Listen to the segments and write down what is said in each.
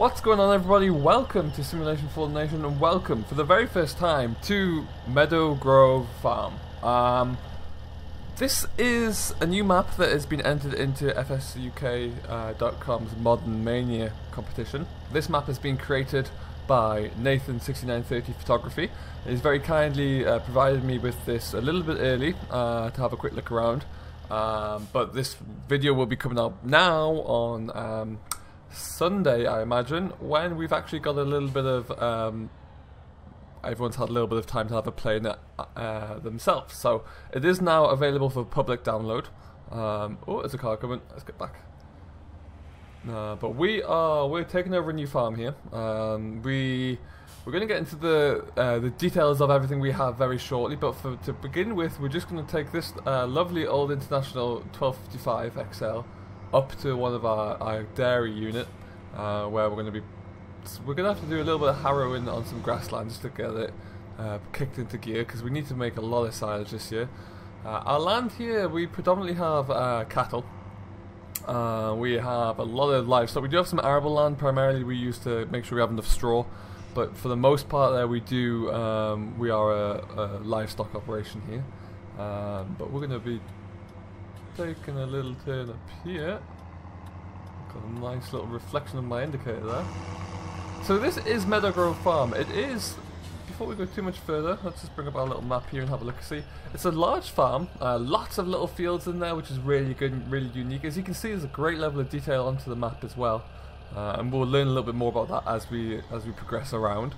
What's going on everybody? Welcome to Simulation For The Nation and welcome for the very first time to Meadow Grove Farm. Um, this is a new map that has been entered into FSUK.com's Modern Mania competition. This map has been created by Nathan6930 Photography. He's very kindly uh, provided me with this a little bit early uh, to have a quick look around. Um, but this video will be coming out now on um, Sunday, I imagine, when we've actually got a little bit of. Um, everyone's had a little bit of time to have a play in it uh, themselves. So it is now available for public download. Um, oh, there's a car coming. Let's get back. Uh, but we are we're taking over a new farm here. Um, we we're going to get into the uh, the details of everything we have very shortly. But for, to begin with, we're just going to take this uh, lovely old International 1255 XL up to one of our, our dairy unit, uh, where we're going to be we're going to have to do a little bit of harrowing on some grassland just to get it uh, kicked into gear because we need to make a lot of silage this year. Uh, our land here, we predominantly have uh, cattle. Uh, we have a lot of livestock. We do have some arable land. Primarily, we use to make sure we have enough straw. But for the most part, there we do. Um, we are a, a, livestock operation here. Um, but we're going to be taking a little turn up here. Got a nice little reflection of my indicator there. So this is Meadowgrove Farm. It is, before we go too much further, let's just bring up our little map here and have a look see. It's a large farm, uh, lots of little fields in there, which is really good and really unique. As you can see, there's a great level of detail onto the map as well. Uh, and we'll learn a little bit more about that as we as we progress around.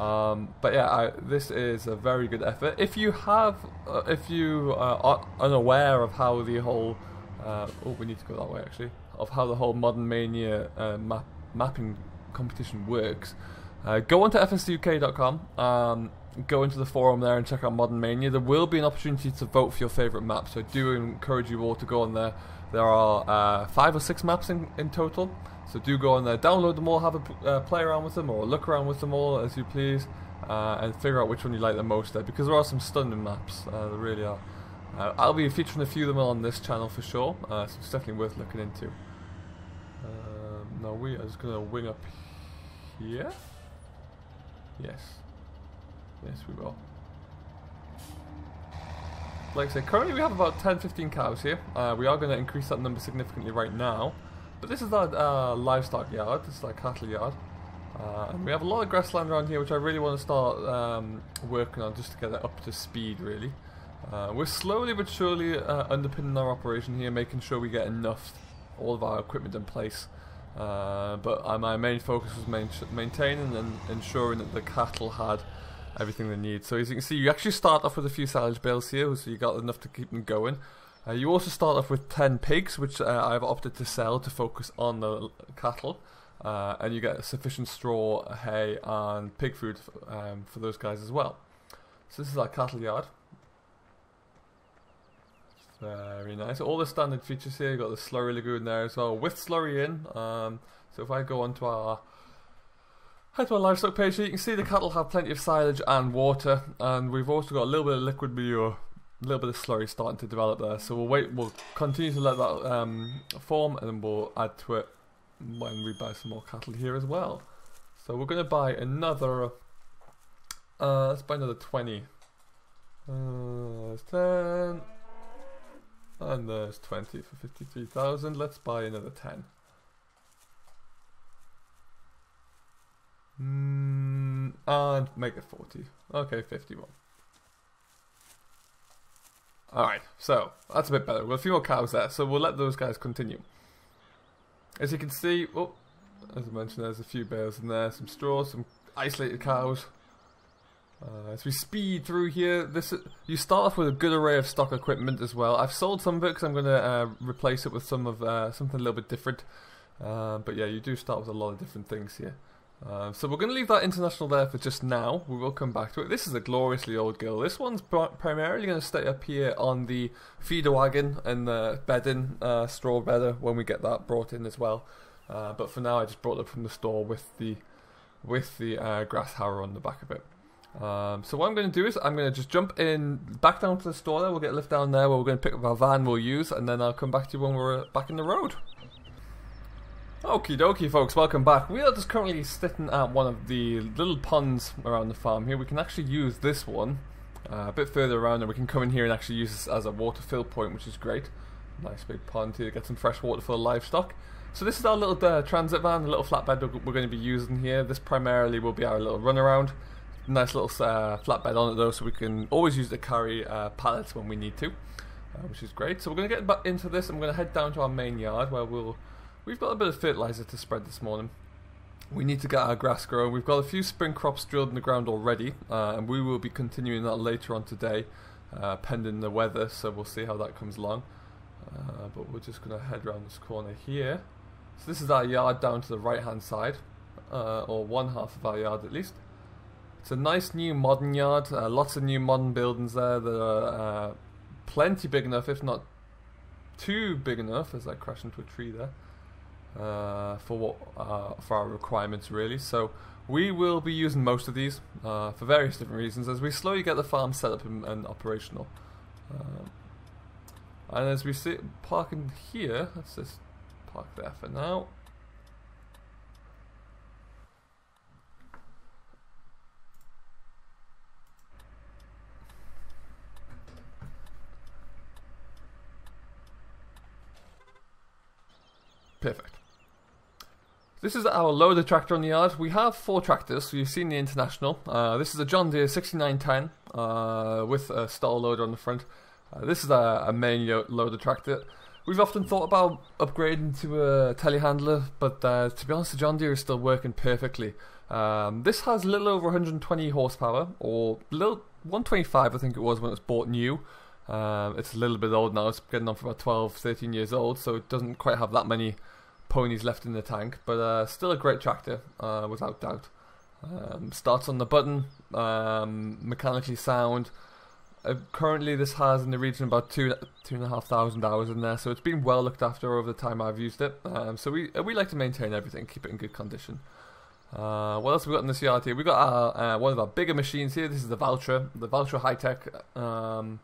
Um, but yeah, I, this is a very good effort. If you have, uh, if you are unaware of how the whole, uh, oh, we need to go that way actually, of how the whole Modern Mania uh, map, mapping competition works, uh, go onto fsuk.com. Um, go into the forum there and check out Modern Mania. There will be an opportunity to vote for your favourite map, so I do encourage you all to go on there. There are uh, five or six maps in, in total. So do go on there, download them all, have a uh, play around with them, or look around with them all as you please, uh, and figure out which one you like the most there, because there are some stunning maps, uh, there really are. Uh, I'll be featuring a few of them on this channel for sure, uh, so it's definitely worth looking into. Um, now we are just going to wing up here. Yes. Yes, we will. Like I say, currently we have about 10-15 cows here. Uh, we are going to increase that number significantly right now. But this is our uh, livestock yard, this is our cattle yard. Uh, and we have a lot of grassland around here which I really want to start um, working on just to get it up to speed really. Uh, we're slowly but surely uh, underpinning our operation here, making sure we get enough, all of our equipment in place. Uh, but my main focus was main maintaining and ensuring that the cattle had everything they need. So as you can see, you actually start off with a few silage bales here, so you got enough to keep them going. Uh, you also start off with 10 pigs, which uh, I've opted to sell to focus on the cattle. Uh, and you get sufficient straw, hay, and pig food um, for those guys as well. So this is our cattle yard. Very nice. All the standard features here. You've got the slurry lagoon there as well, with slurry in. Um, so if I go onto our head to our livestock page here, you can see the cattle have plenty of silage and water, and we've also got a little bit of liquid manure a little bit of slurry starting to develop there. So we'll wait. We'll continue to let that um, form, and then we'll add to it when we buy some more cattle here as well. So we're going to buy another. Uh, let's buy another twenty. Uh, there's ten, and there's twenty for fifty-three thousand. Let's buy another ten. Mm, and make it forty. Okay, fifty-one. Alright, so that's a bit better. We've got a few more cows there, so we'll let those guys continue. As you can see, oh, as I mentioned, there's a few bales in there, some straw, some isolated cows. Uh, as we speed through here, this you start off with a good array of stock equipment as well. I've sold some of it because I'm going to uh, replace it with some of uh, something a little bit different. Uh, but yeah, you do start with a lot of different things here. Uh, so we're going to leave that international there for just now. We will come back to it. This is a gloriously old gill. This one's primarily going to stay up here on the feeder wagon and the bedding, uh, straw bedder when we get that brought in as well. Uh, but for now, I just brought it from the store with the with the uh, grass harrow on the back of it. Um, so what I'm going to do is I'm going to just jump in back down to the store there. We'll get a lift down there where we're going to pick up our van we'll use, and then I'll come back to you when we're back in the road. Okie dokie, folks, welcome back. We are just currently sitting at one of the little ponds around the farm here. We can actually use this one uh, a bit further around, and we can come in here and actually use this as a water fill point, which is great. Nice big pond here to get some fresh water for the livestock. So this is our little uh, transit van, the little flatbed we're going to be using here. This primarily will be our little runaround. Nice little uh, flatbed on it though, so we can always use to carry uh, pallets when we need to, uh, which is great. So we're going to get into this. I'm going to head down to our main yard where we'll We've got a bit of fertilizer to spread this morning. We need to get our grass growing. We've got a few spring crops drilled in the ground already, uh, and we will be continuing that later on today, uh, pending the weather, so we'll see how that comes along. Uh, but we're just going to head around this corner here. So this is our yard down to the right hand side, uh, or one half of our yard at least. It's a nice new modern yard, uh, lots of new modern buildings there that are uh, plenty big enough, if not too big enough, as I crash into a tree there uh, for what uh, for our requirements really. So we will be using most of these uh, for various different reasons as we slowly get the farm set up and, and operational. Um, and as we sit parking here, let's just park there for now. Perfect. This is our loader tractor on the yard. We have four tractors, so you've seen the International. Uh, this is a John Deere 6910 uh, with a star loader on the front. Uh, this is a, a main loader tractor. We've often thought about upgrading to a telehandler, but uh, to be honest, the John Deere is still working perfectly. Um, this has a little over 120 horsepower, or little 125 I think it was when it was bought new. Um, it's a little bit old now, it's getting on for about 12, 13 years old, so it doesn't quite have that many ponies left in the tank, but uh, still a great tractor, uh, without doubt. Um, starts on the button, um, mechanically sound. Uh, currently, this has in the region about two two and a half thousand hours in there, so it's been well looked after over the time I've used it. Um, so we uh, we like to maintain everything, keep it in good condition. Uh, what else have we got in this yard here? We've got our, uh, one of our bigger machines here. This is the Valtra, the Valtra High Tech Um,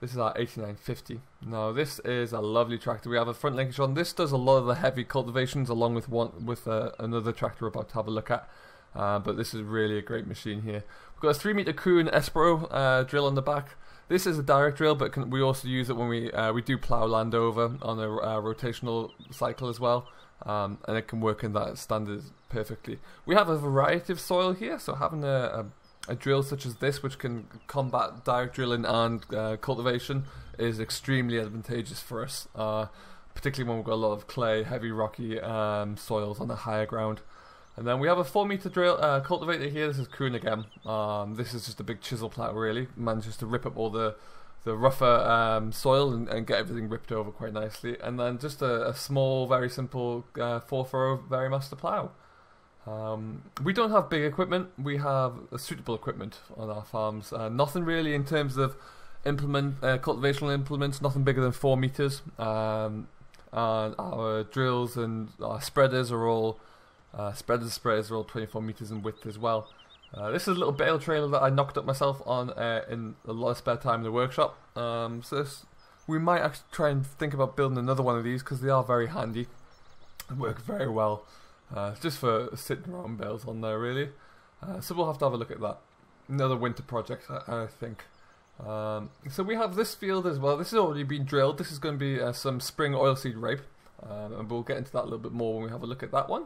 this is our 8950. Now this is a lovely tractor. We have a front linkage on. This does a lot of the heavy cultivations along with one with uh, another tractor we're about to have a look at. Uh, but this is really a great machine here. We've got a 3 meter Kuhn Espro uh, drill on the back. This is a direct drill, but can, we also use it when we uh, we do plow land over on a uh, rotational cycle as well. Um, and it can work in that standard perfectly. We have a variety of soil here, so having a, a a drill such as this, which can combat direct drilling and uh, cultivation, is extremely advantageous for us, uh, particularly when we've got a lot of clay, heavy, rocky um, soils on the higher ground. And then we have a 4 meter drill uh, cultivator here. This is Kuhn again. Um, this is just a big chisel plow, really. Manages to rip up all the the rougher um, soil and, and, get everything ripped over quite nicely. And then just a, a small, very simple uh, four furrow Vari-Master plow. Um, we don't have big equipment. We have suitable equipment on our farms. Uh, nothing really in terms of implement uh, cultivational implements. Nothing bigger than four meters. Um, and our drills and our spreaders are all uh, spreaders sprayers are all 24 meters in width as well. Uh, this is a little bale trailer that I knocked up myself on uh, in a lot of spare time in the workshop. Um, so this, we might actually try and think about building another one of these because they are very handy. They work very well. Uh, just for sitting around bales on there, really. Uh, so we'll have to have a look at that. Another winter project, I, I think. Um, so we have this field as well. This has already been drilled. This is going to be uh, some spring oilseed rape, um, and we'll get into that a little bit more when we have a look at that one.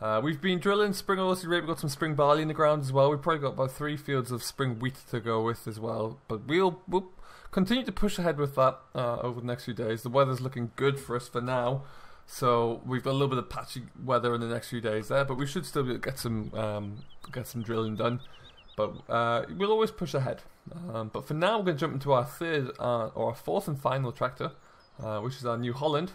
Uh, we've been drilling spring oilseed rape. We've got some spring barley in the ground as well. We've probably got about three fields of spring wheat to go with as well. But we'll, we'll continue to push ahead with that uh, over the next few days. The weather's looking good for us for now. So we've got a little bit of patchy weather in the next few days there, but we should still get some um, get some drilling done. But uh, we'll always push ahead. Um, but for now, we're going to jump into our third uh, or our fourth and final tractor, uh, which is our New Holland.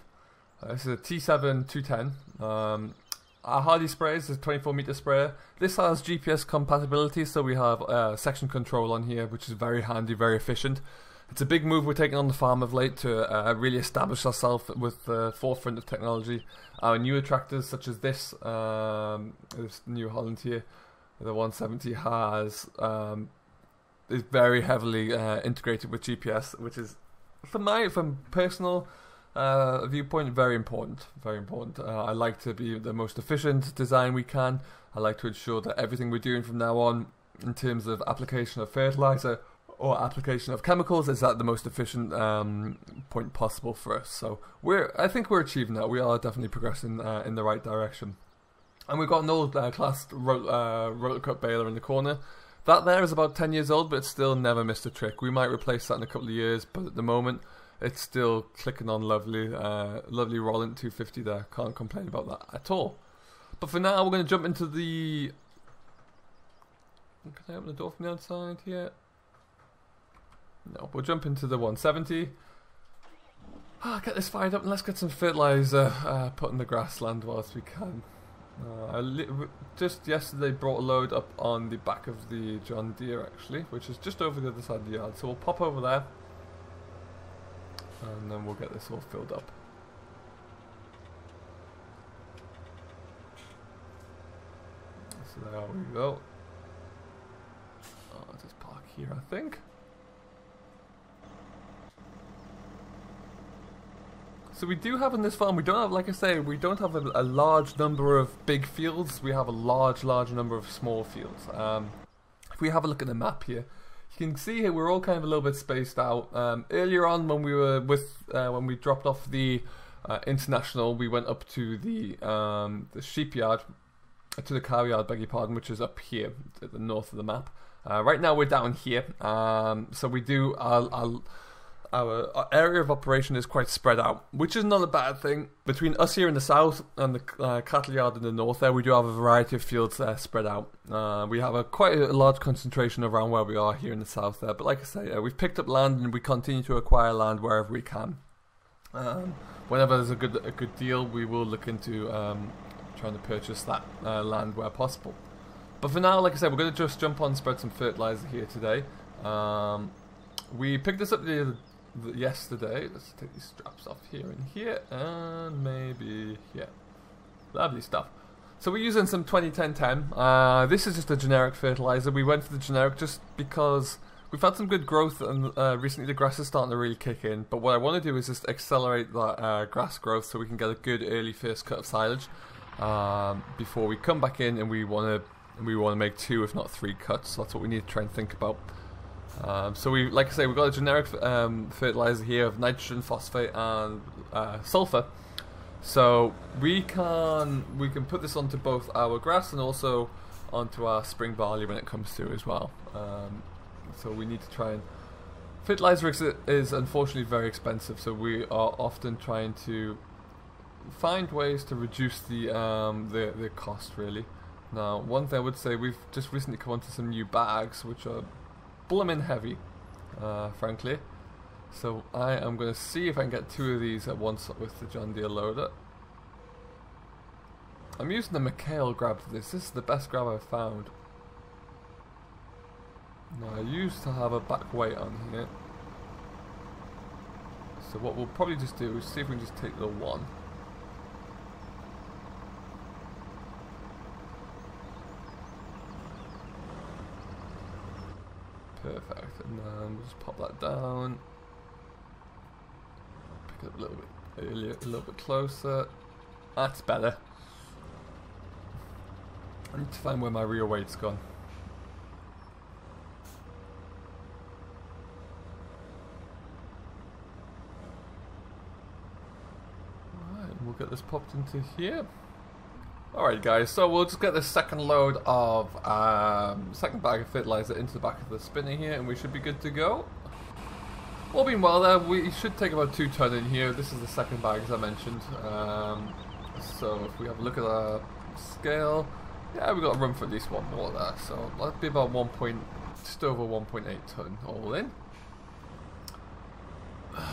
Uh, this is a T7 210. Um, our Hardi sprays is a 24 meter sprayer. This has GPS compatibility, so we have uh, section control on here, which is very handy, very efficient it's a big move we're taking on the farm of late to uh, really establish ourselves with the forefront of technology. Our new tractors, such as this, um, this New Holland here, the 170 has um, is very heavily uh, integrated with GPS, which is from my from personal uh, viewpoint, very important. Very important. Uh, I like to be the most efficient design we can. I like to ensure that everything we're doing from now on, in terms of application of fertilizer or application of chemicals, is at the most efficient um, point possible for us. So we're, I think we're achieving that. We are definitely progressing uh, in the right direction. And we've got an old uh, Claas ro- uh, RotoCut baler in the corner. That there is about 10 years old, but it's still never missed a trick. We might replace that in a couple of years, but at the moment, it's still clicking on lovely, uh, lovely Rollant 250 there. Can't complain about that at all. But for now, we're going to jump into the... Can I open the door from the outside here? No, we'll jump into the 170. Ah, get this fired up and let's get some fertilizer uh, put in the grassland whilst we can. Uh, I just yesterday brought a load up on the back of the John Deere actually, which is just over the other side of the yard. So we'll pop over there and then we'll get this all filled up. So there we go. I'll just park here I think. So we do have in this farm, we don't have, like I say, we don't have a, a large number of big fields. We have a large, large number of small fields. Um, if we have a look at the map here, you can see here we're all kind of a little bit spaced out. Um, earlier on, when we were with, uh, when we dropped off the uh, international, we went up to the um, the sheep yard, to the cow yard, beg your pardon, which is up here at the north of the map. Uh, right now we're down here, um, so we do. I'll, I'll our, our, area of operation is quite spread out, which is not a bad thing. Between us here in the south and the uh, cattle yard in the north, there we do have a variety of fields there spread out. Uh, we have a quite a large concentration around where we are here in the south there. But like I say, uh, we've picked up land and we continue to acquire land wherever we can. Um, whenever there's a good a good deal, we will look into um, trying to purchase that uh, land where possible. But for now, like I said, we're going to just jump on and spread some fertilizer here today. Um, we picked this up the yesterday. Let's take these straps off here and here, and maybe here. Lovely stuff. So we're using some 2010-10. Uh, this is just a generic fertilizer. We went for the generic just because we've had some good growth and uh, recently the grass is starting to really kick in. But what I want to do is just accelerate that uh, grass growth so we can get a good early first cut of silage um, before we come back in and we want to we want to make two if not three cuts. So that's what we need to try and think about. Um, so we, like I say, we've got a generic um, fertilizer here of nitrogen, phosphate, and uh, sulfur. So we can we can put this onto both our grass and also onto our spring barley when it comes through as well. Um, so we need to try and fertilizer is unfortunately very expensive. So we are often trying to find ways to reduce the um, the the cost really. Now, one thing I would say, we've just recently come onto some new bags, which are blooming heavy, uh, frankly. So I am going to see if I can get two of these at once with the John Deere loader. I'm using the McHale grab for this. This is the best grab I've found. Now I used to have a back weight on here. So what we'll probably just do is see if we can just take the one. Perfect. And then just pop that down. Pick it up a little bit earlier, a little bit closer. That's better. I need to find where my rear weight's gone. Alright, we'll get this popped into here. Alright guys, so we'll just get the second load of, um, second bag of fertilizer into the back of the spinner here and we should be good to go. All being well there, we should take about two ton in here. This is the second bag as I mentioned. Um, so if we have a look at our scale, yeah we've got room for at least one more there. So that'd be about one point, just over 1.8 ton all in.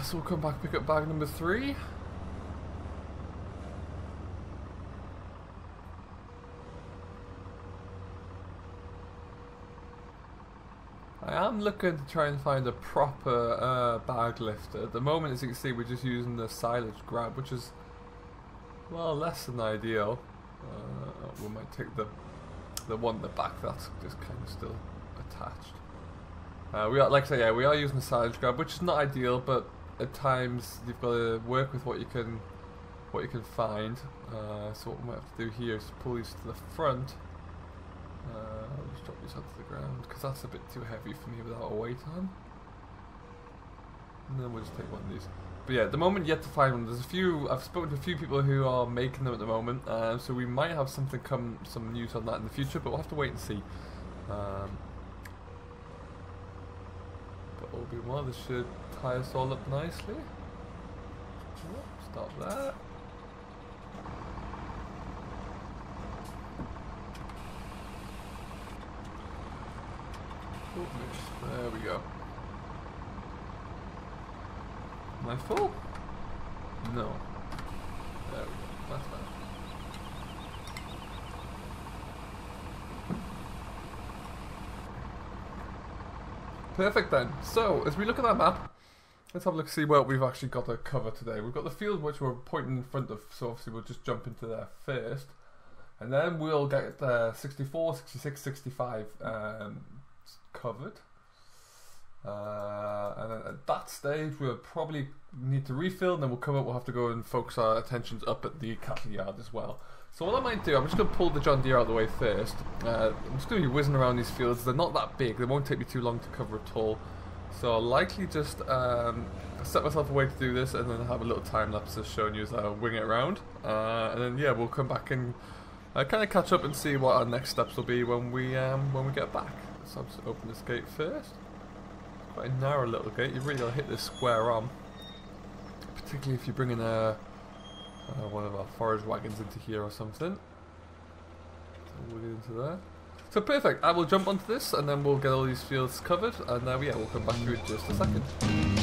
So we'll come back pick up bag number three. I am looking to try and find a proper uh, bag lifter. At the moment, as you can see, we're just using the silage grab, which is, well, less than ideal. Uh, we might take the the one at the back that's just kind of still attached. Uh, we are, like I say, yeah, we are using the silage grab, which is not ideal, but at times you've got to work with what you can what you can find. Uh, so what we might have to do here is pull these to the front. Uh, Just onto the ground because that's a bit too heavy for me without a weight on. And then we'll just take one of these. But yeah, at the moment yet to find one. There's a few. I've spoken to a few people who are making them at the moment, uh, so we might have something come, some news on that in the future. But we'll have to wait and see. Um, but well, this should tie us all up nicely. Stop that. Oh, there we go. Am I full? No. There we go. That's better. Perfect then. So, as we look at that map, let's have a look see what we've actually got to cover today. We've got the field which we're pointing in front of, so obviously we'll just jump into there first. And then we'll get uh, 64, 66, 65 um, covered. Uh, and at that stage, we'll probably need to refill, and then we'll come up. We'll have to go and focus our attentions up at the cattle yard as well. So what I might do, I'm just going to pull the John Deere out of the way first. Uh, I'm just going to be whizzing around these fields. They're not that big. They won't take me too long to cover at all. So I'll likely just um, set myself a way to do this, and then have a little time lapse of showing you as I wing it around. Uh, and then yeah, we'll come back and uh, kind of catch up and see what our next steps will be when we um, when we get back. So I'll just open this gate first. Quite a narrow little gate. You really got to hit this square on, particularly if you bring in a uh, one of our forage wagons into here or something. So we'll into there. So perfect. I will jump onto this, and then we'll get all these fields covered, and uh, yeah, we'll come back to it in just a second.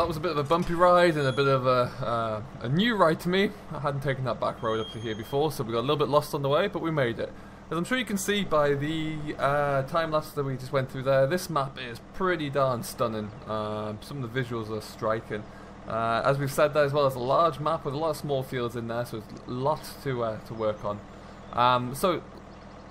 That was a bit of a bumpy ride and a bit of a, uh, a new ride to me. I hadn't taken that back road up to here before, so we got a little bit lost on the way, but we made it. As I'm sure you can see by the uh, time lapse that we just went through there, this map is pretty darn stunning. Uh, some of the visuals are striking. Uh, as we've said there as well, it's a large map with a lot of small fields in there, so there's lots to, uh, to work on. Um, so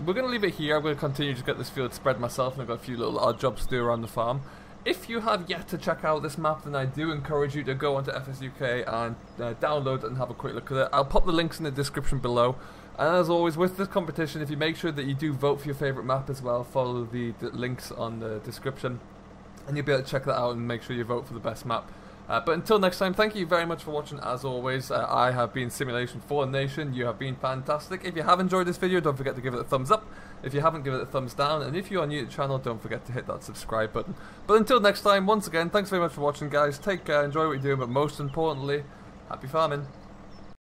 we're going to leave it here. I'm going to continue to get this field spread myself, and I've got a few little odd jobs to do around the farm. If you have yet to check out this map, then I do encourage you to go onto FSUK and uh, download and have a quick look at it. I'll pop the links in the description below. And as always, with this competition, if you make sure that you do vote for your favourite map as well, follow the, the, links on the description, and you'll be able to check that out and make sure you vote for the best map. Uh, but until next time, thank you very much for watching as always. Uh, I have been Simulation For The Nation. You have been fantastic. If you have enjoyed this video, don't forget to give it a thumbs up. If you haven't, give it a thumbs down. And if you're new to the channel, don't forget to hit that subscribe button. But until next time, once again, thanks very much for watching, guys. Take care, enjoy what you're doing, but most importantly, happy farming.